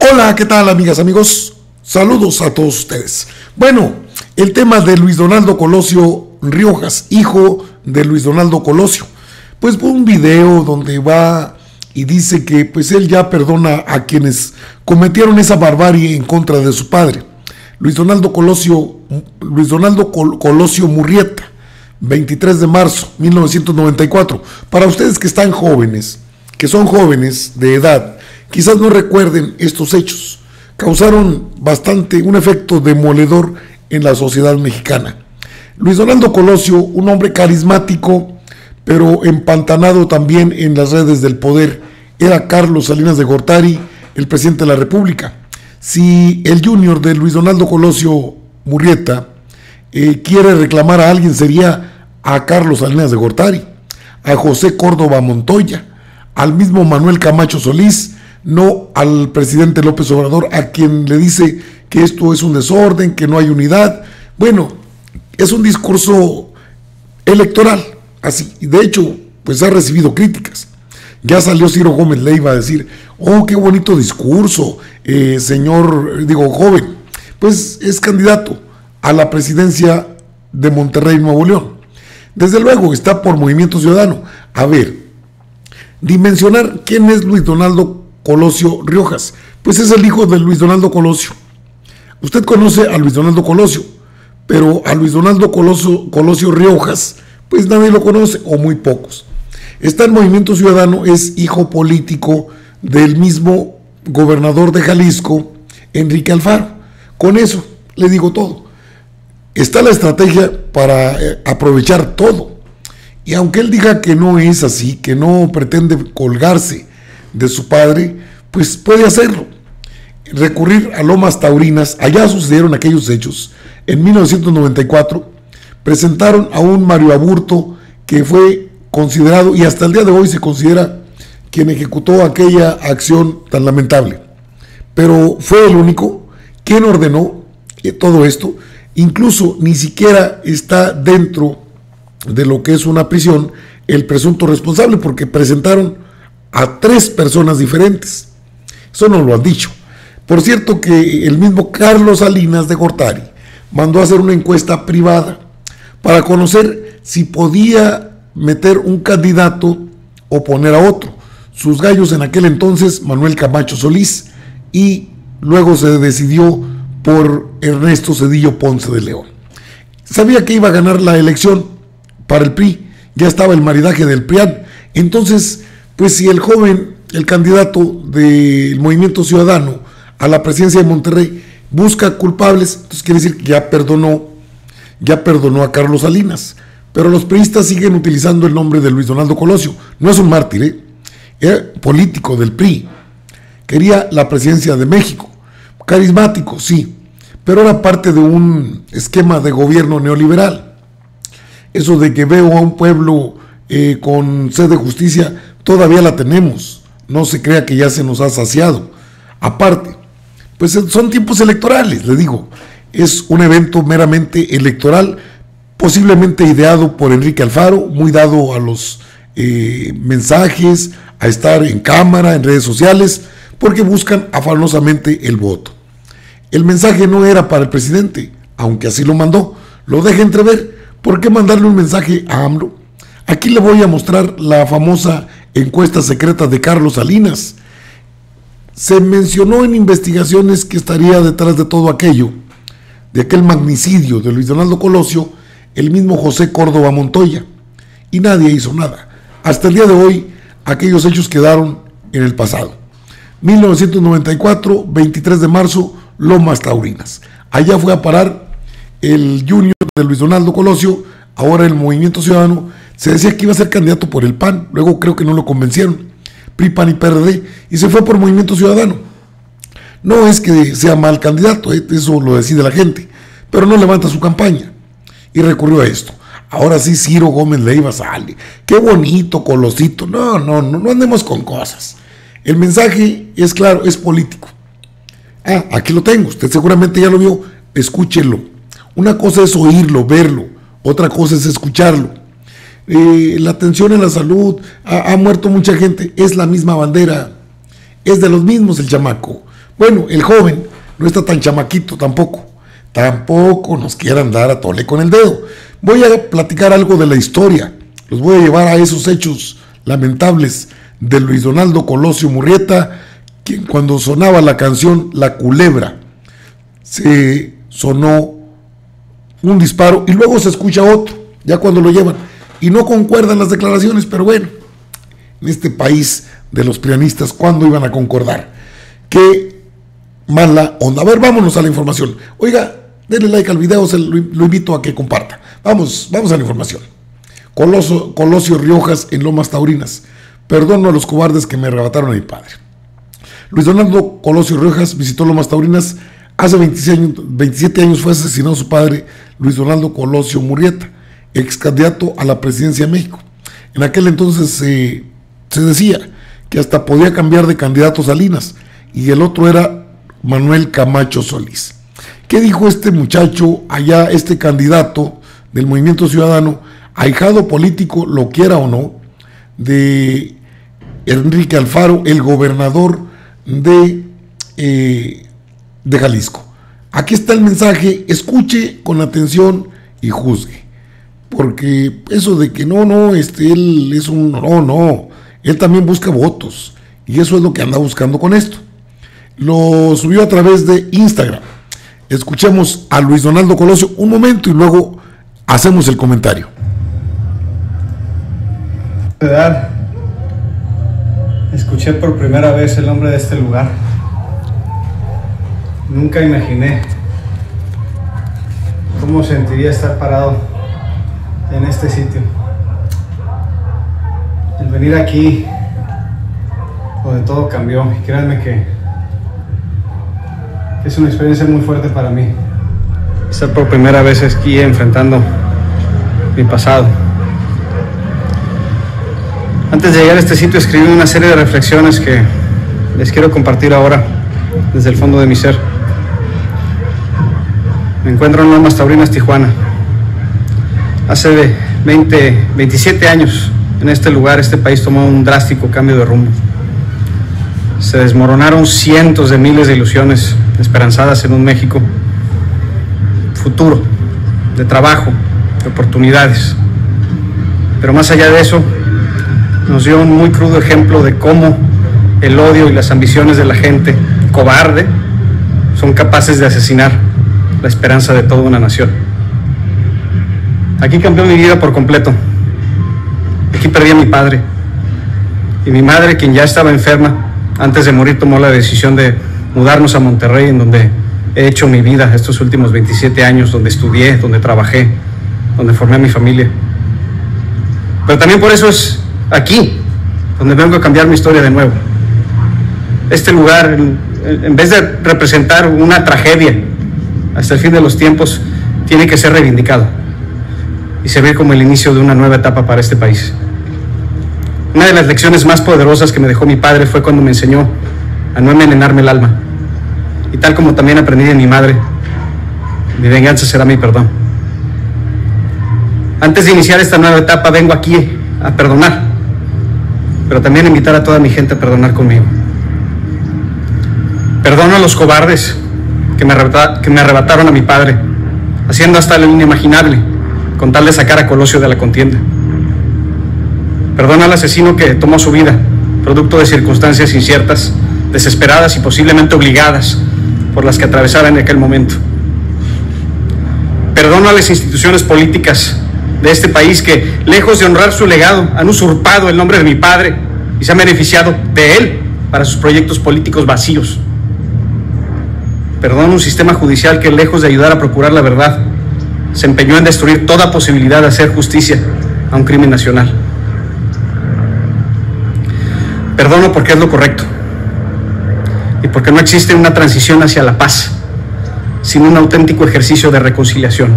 Hola, ¿qué tal amigas, amigos? Saludos a todos ustedes. Bueno, el tema de Luis Donaldo Colosio Riojas, hijo de Luis Donaldo Colosio. Pues fue un video donde va y dice que pues él ya perdona a quienes cometieron esa barbarie en contra de su padre. Luis Donaldo Colosio, Luis Donaldo Colosio Murrieta, 23 de marzo 1994. Para ustedes que están jóvenes, que son jóvenes de edad, quizás no recuerden estos hechos. Causaron bastante un efecto demoledor en la sociedad mexicana. Luis Donaldo Colosio, un hombre carismático, pero empantanado también en las redes del poder, era Carlos Salinas de Gortari, el presidente de la República. Si el junior de Luis Donaldo Colosio Murrieta eh, quiere reclamar a alguien sería a Carlos Salinas de Gortari, a José Córdoba Montoya, al mismo Manuel Camacho Solís, no al presidente López Obrador, a quien le dice que esto es un desorden, que no hay unidad. Bueno, es un discurso electoral, así. De hecho, pues ha recibido críticas. Ya salió Ciro Gómez Leiva a decir, oh, qué bonito discurso, eh, señor, digo, joven. Pues es candidato a la presidencia de Monterrey, Nuevo León. Desde luego está por Movimiento Ciudadano. A ver, dimensionar quién es Luis Donaldo Colosio Riojas. Pues es el hijo de Luis Donaldo Colosio. Usted conoce a Luis Donaldo Colosio, pero a Luis Donaldo Colosio, Colosio Riojas, pues nadie lo conoce o muy pocos. Está en Movimiento Ciudadano, es hijo político del mismo gobernador de Jalisco, Enrique Alfaro. Con eso le digo todo. Está la estrategia para eh, aprovechar todo. Y aunque él diga que no es así, que no pretende colgarse de su padre, pues puede hacerlo. Recurrir a Lomas Taurinas, allá sucedieron aquellos hechos. En 1994 presentaron a un Mario Aburto que fue considerado y hasta el día de hoy se considera quien ejecutó aquella acción tan lamentable. Pero fue el único quien ordenó eh, todo esto. Incluso ni siquiera está dentro de lo que es una prisión el presunto responsable porque presentaron a tres personas diferentes. Eso no lo han dicho. Por cierto que el mismo Carlos Salinas de Gortari mandó a hacer una encuesta privada para conocer si podía meter un candidato o poner a otro. Sus gallos en aquel entonces, Manuel Camacho Solís, y luego se decidió por Ernesto Cedillo Ponce de León. Sabía que iba a ganar la elección para el PRI, ya estaba el maridaje del PRIAN. Entonces, pues si el joven, el candidato del Movimiento Ciudadano a la presidencia de Monterrey busca culpables, entonces quiere decir que ya perdonó, ya perdonó a Carlos Salinas. Pero los priistas siguen utilizando el nombre de Luis Donaldo Colosio. No es un mártir, ¿eh? era político del PRI. Quería la presidencia de México. Carismático, sí, pero era parte de un esquema de gobierno neoliberal. Eso de que veo a un pueblo eh, con sed de justicia, todavía la tenemos. No se crea que ya se nos ha saciado. Aparte, pues son tiempos electorales, le digo. Es un evento meramente electoral, posiblemente ideado por Enrique Alfaro, muy dado a los eh, mensajes, a estar en cámara, en redes sociales, porque buscan afanosamente el voto. El mensaje no era para el presidente, aunque así lo mandó. Lo deja entrever. ¿Por qué mandarle un mensaje a AMLO? Aquí le voy a mostrar la famosa encuesta secreta de Carlos Salinas. Se mencionó en investigaciones que estaría detrás de todo aquello, de aquel magnicidio de Luis Donaldo Colosio, el mismo José Córdoba Montoya. Y nadie hizo nada. Hasta el día de hoy, aquellos hechos quedaron en el pasado. 1994, 23 de marzo, Lomas Taurinas. Allá fue a parar el junior de Luis Donaldo Colosio, ahora el Movimiento Ciudadano. Se decía que iba a ser candidato por el PAN, luego creo que no lo convencieron. PRI, PAN y PRD, y se fue por Movimiento Ciudadano. No es que sea mal candidato, ¿eh? eso lo decide la gente, pero no levanta su campaña. Y recurrió a esto. Ahora sí, Ciro Gómez Leiva sale. Qué bonito, colosito. No, no, no, no andemos con cosas. El mensaje es claro, es político. Ah, aquí lo tengo, usted seguramente ya lo vio, escúchelo. Una cosa es oírlo, verlo, otra cosa es escucharlo. Eh, la atención en la salud, ha, muerto mucha gente, es la misma bandera, es de los mismos el chamaco. Bueno, el joven no está tan chamaquito tampoco. Tampoco nos quieran dar a tole con el dedo. Voy a platicar algo de la historia. Los voy a llevar a esos hechos lamentables de Luis Donaldo Colosio Murrieta, quien cuando sonaba la canción La Culebra, se sonó un disparo y luego se escucha otro, ya cuando lo llevan. Y no concuerdan las declaraciones, pero bueno, en este país de los pianistas, ¿cuándo iban a concordar? Qué mala onda. A ver, vámonos a la información. Oiga, denle like al video, se lo, invito a que comparta. Vamos, vamos a la información. Coloso, Colosio Riojas en Lomas Taurinas. Perdono a los cobardes que me arrebataron a mi padre. Luis Donaldo Colosio Riojas visitó Lomas Taurinas. Hace 27 años fue asesinado su padre, Luis Donaldo Colosio Murrieta, ex candidato a la presidencia de México. En aquel entonces se decía que hasta podía cambiar de candidato Salinas y el otro era Manuel Camacho Solís. ¿Qué dijo este muchacho allá, este candidato del Movimiento Ciudadano, ahijado político, lo quiera o no, de Enrique Alfaro, el gobernador de, eh, de Jalisco? Aquí está el mensaje, escuche con atención y juzgue. Porque eso de que no, no, este, él es un, no, no, él también busca votos. Y eso es lo que anda buscando con esto. Lo subió a través de Instagram. Escuchemos a Luis Donaldo Colosio un momento y luego hacemos el comentario. Escuché por primera vez el nombre de este lugar. Nunca imaginé cómo sentiría estar parado en este sitio el venir aquí, donde todo cambió, y créanme que, es una experiencia muy fuerte para mí. Estar por primera vez aquí enfrentando mi pasado. Antes de llegar a este sitio escribí una serie de reflexiones que les quiero compartir ahora desde el fondo de mi ser. Me encuentro en Lomas Taurinas, Tijuana. Hace 20, 27 años en este lugar, este país tomó un drástico cambio de rumbo. Se desmoronaron cientos de miles de ilusiones esperanzadas en un México futuro, de trabajo, de oportunidades. Pero más allá de eso, nos dio un muy crudo ejemplo de cómo el odio y las ambiciones de la gente cobarde son capaces de asesinar la esperanza de toda una nación. Aquí cambió mi vida por completo. Aquí perdí a mi padre. Y mi madre, quien ya estaba enferma, antes de morir tomó la decisión de mudarnos a Monterrey, en donde he hecho mi vida estos últimos 27 años, donde estudié, donde trabajé, donde formé a mi familia. Pero también por eso es aquí, donde vengo a cambiar mi historia de nuevo. Este lugar, en vez de representar una tragedia hasta el fin de los tiempos, tiene que ser reivindicado y se ve como el inicio de una nueva etapa para este país. Una de las lecciones más poderosas que me dejó mi padre fue cuando me enseñó a no envenenarme el alma. Y tal como también aprendí de mi madre, mi venganza será mi perdón. Antes de iniciar esta nueva etapa vengo aquí a perdonar, pero también a invitar a toda mi gente a perdonar conmigo. Perdono a los cobardes que me arrebataron a mi padre, haciendo hasta lo inimaginable con tal de sacar a Colosio de la contienda. Perdona al asesino que tomó su vida, producto de circunstancias inciertas, desesperadas y posiblemente obligadas por las que atravesaba en aquel momento. Perdona a las instituciones políticas de este país que, lejos de honrar su legado, han usurpado el nombre de mi padre y se han beneficiado de él para sus proyectos políticos vacíos. Perdona un sistema judicial que, lejos de ayudar a procurar la verdad, se empeñó en destruir toda posibilidad de hacer justicia a un crimen nacional. Perdono porque es lo correcto y porque no existe una transición hacia la paz sin un auténtico ejercicio de reconciliación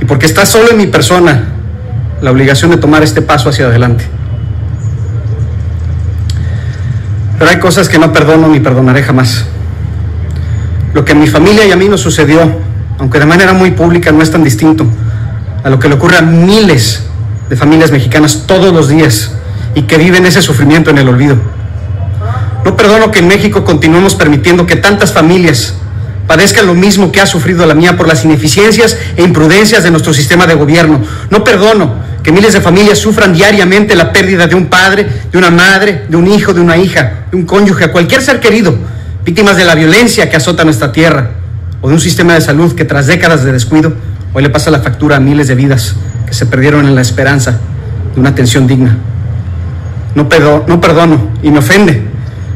y porque está solo en mi persona la obligación de tomar este paso hacia adelante. Pero hay cosas que no perdono ni perdonaré jamás. Lo que a mi familia y a mí nos sucedió aunque de manera muy pública, no es tan distinto a lo que le ocurre a miles de familias mexicanas todos los días y que viven ese sufrimiento en el olvido. No perdono que en México continuemos permitiendo que tantas familias padezcan lo mismo que ha sufrido la mía por las ineficiencias e imprudencias de nuestro sistema de gobierno. No perdono que miles de familias sufran diariamente la pérdida de un padre, de una madre, de un hijo, de una hija, de un cónyuge, a cualquier ser querido, víctimas de la violencia que azota nuestra tierra, o de un sistema de salud que tras décadas de descuido hoy le pasa la factura a miles de vidas que se perdieron en la esperanza de una atención digna. No, perdono, no perdono y me ofende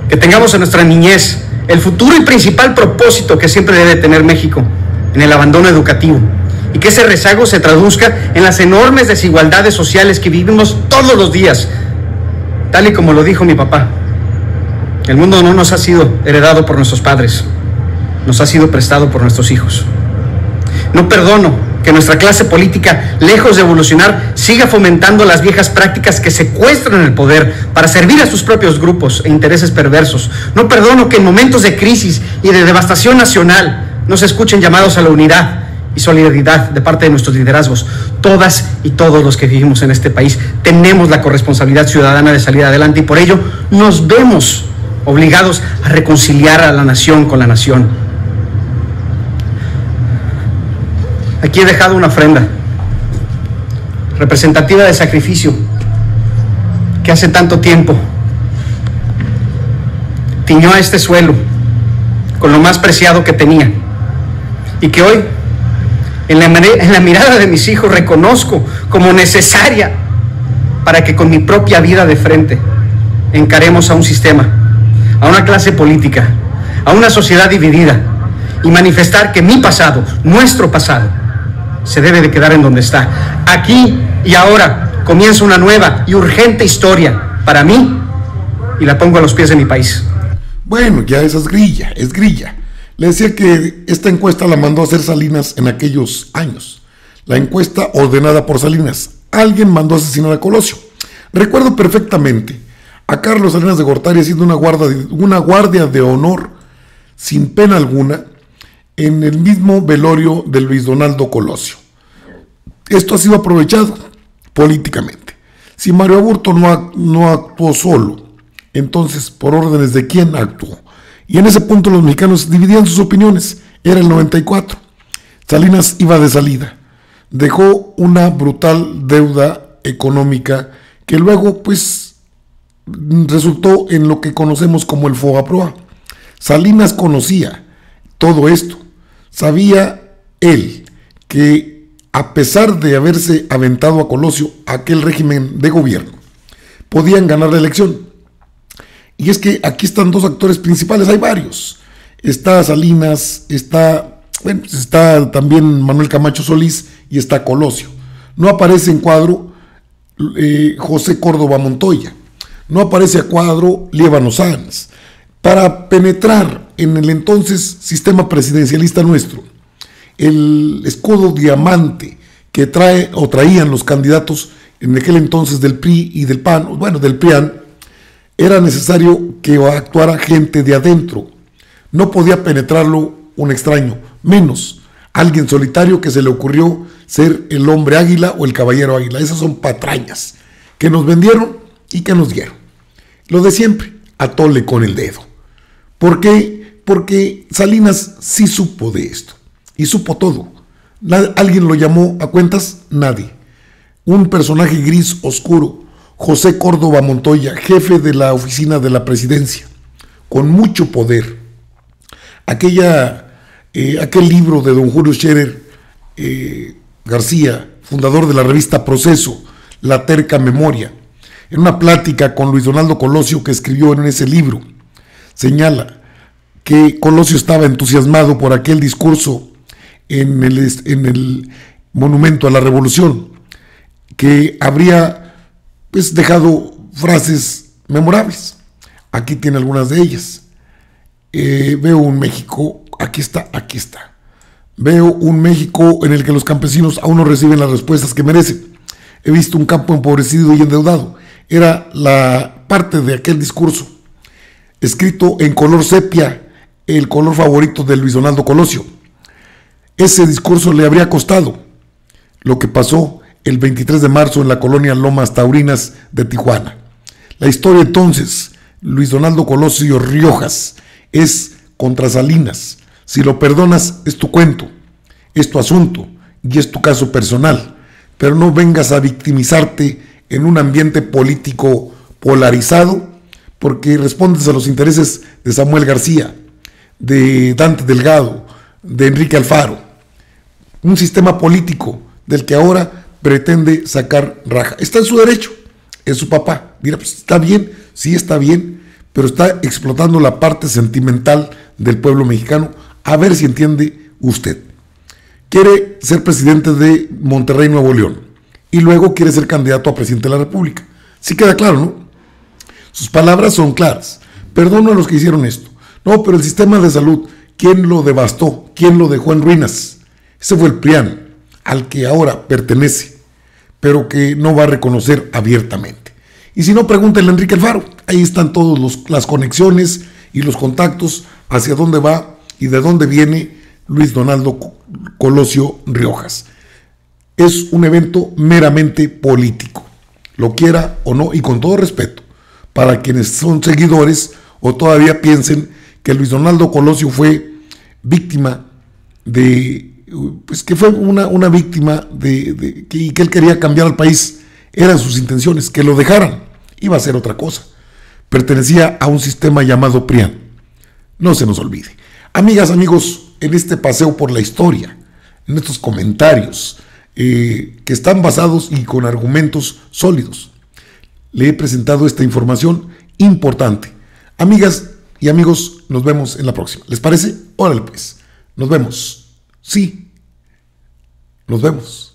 que tengamos en nuestra niñez el futuro y principal propósito que siempre debe tener México en el abandono educativo y que ese rezago se traduzca en las enormes desigualdades sociales que vivimos todos los días, tal y como lo dijo mi papá. El mundo no nos ha sido heredado por nuestros padres, nos ha sido prestado por nuestros hijos. No perdono que nuestra clase política, lejos de evolucionar, siga fomentando las viejas prácticas que secuestran el poder para servir a sus propios grupos e intereses perversos. No perdono que en momentos de crisis y de devastación nacional no se escuchen llamados a la unidad y solidaridad de parte de nuestros liderazgos. Todas y todos los que vivimos en este país tenemos la corresponsabilidad ciudadana de salir adelante y por ello nos vemos obligados a reconciliar a la nación con la nación Aquí he dejado una ofrenda representativa de sacrificio que hace tanto tiempo tiñó a este suelo con lo más preciado que tenía y que hoy en la, en la mirada de mis hijos reconozco como necesaria para que con mi propia vida de frente encaremos a un sistema, a una clase política, a una sociedad dividida y manifestar que mi pasado, nuestro pasado, se debe de quedar en donde está. Aquí y ahora comienza una nueva y urgente historia para mí y la pongo a los pies de mi país. Bueno, ya esa es grilla, es grilla. Le decía que esta encuesta la mandó a hacer Salinas en aquellos años. La encuesta ordenada por Salinas. Alguien mandó a asesinar a Colosio. Recuerdo perfectamente a Carlos Salinas de Gortari haciendo una una guardia de honor sin pena alguna en el mismo velorio de Luis Donaldo Colosio. Esto ha sido aprovechado políticamente. Si Mario Aburto no, no actuó solo, entonces, ¿por órdenes de quién actuó? Y en ese punto los mexicanos dividían sus opiniones. Era el 94. Salinas iba de salida. Dejó una brutal deuda económica que luego, pues, resultó en lo que conocemos como el Fogaproa. Salinas conocía todo esto. Sabía él que a pesar de haberse aventado a Colosio aquel régimen de gobierno, podían ganar la elección. Y es que aquí están dos actores principales, hay varios. Está Salinas, está, bueno, está también Manuel Camacho Solís y está Colosio. No aparece en cuadro eh, José Córdoba Montoya. No aparece a cuadro Liébano Sanz. Para penetrar en el entonces sistema presidencialista nuestro, el escudo diamante que trae o traían los candidatos en aquel entonces del PRI y del PAN, bueno, del PRIAN, era necesario que actuara gente de adentro. No podía penetrarlo un extraño, menos alguien solitario que se le ocurrió ser el hombre águila o el caballero águila. Esas son patrañas que nos vendieron y que nos dieron. Lo de siempre, atole con el dedo. ¿Por qué? Porque Salinas sí supo de esto y supo todo. ¿Alguien lo llamó a cuentas? Nadie. Un personaje gris oscuro, José Córdoba Montoya, jefe de la oficina de la presidencia, con mucho poder. Aquella, eh, aquel libro de don Julio Scherer eh, García, fundador de la revista Proceso, La Terca Memoria, en una plática con Luis Donaldo Colosio que escribió en ese libro, señala, que Colosio estaba entusiasmado por aquel discurso en el, en el monumento a la revolución, que habría pues, dejado frases memorables. Aquí tiene algunas de ellas. Eh, veo un México, aquí está, aquí está. Veo un México en el que los campesinos aún no reciben las respuestas que merecen. He visto un campo empobrecido y endeudado. Era la parte de aquel discurso, escrito en color sepia el color favorito de Luis Donaldo Colosio. Ese discurso le habría costado lo que pasó el 23 de marzo en la colonia Lomas Taurinas de Tijuana. La historia entonces Luis Donaldo Colosio Riojas es contra Salinas. Si lo perdonas es tu cuento, es tu asunto y es tu caso personal, pero no vengas a victimizarte en un ambiente político polarizado porque respondes a los intereses de Samuel García, de Dante Delgado, de Enrique Alfaro. Un sistema político del que ahora pretende sacar raja. Está en su derecho, es su papá. Mira, pues está bien, sí está bien, pero está explotando la parte sentimental del pueblo mexicano. A ver si entiende usted. Quiere ser presidente de Monterrey, Nuevo León, y luego quiere ser candidato a presidente de la República. Sí queda claro, ¿no? Sus palabras son claras. Perdono a los que hicieron esto. No, pero el sistema de salud, ¿quién lo devastó? ¿Quién lo dejó en ruinas? Ese fue el PRIAN, al que ahora pertenece, pero que no va a reconocer abiertamente. Y si no, pregúntenle a Enrique Alfaro. Ahí están todas las conexiones y los contactos hacia dónde va y de dónde viene Luis Donaldo Colosio Riojas. Es un evento meramente político, lo quiera o no, y con todo respeto, para quienes son seguidores o todavía piensen que Luis Donaldo Colosio fue víctima de, pues que fue una, una víctima de, que, y que él quería cambiar al país, eran sus intenciones, que lo dejaran, iba a ser otra cosa. Pertenecía a un sistema llamado PRIAN. No se nos olvide. Amigas, amigos, en este paseo por la historia, en estos comentarios eh, que están basados y con argumentos sólidos, le he presentado esta información importante. Amigas y amigos, nos vemos en la próxima. ¿Les parece? Órale pues. Nos vemos. Sí. Nos vemos.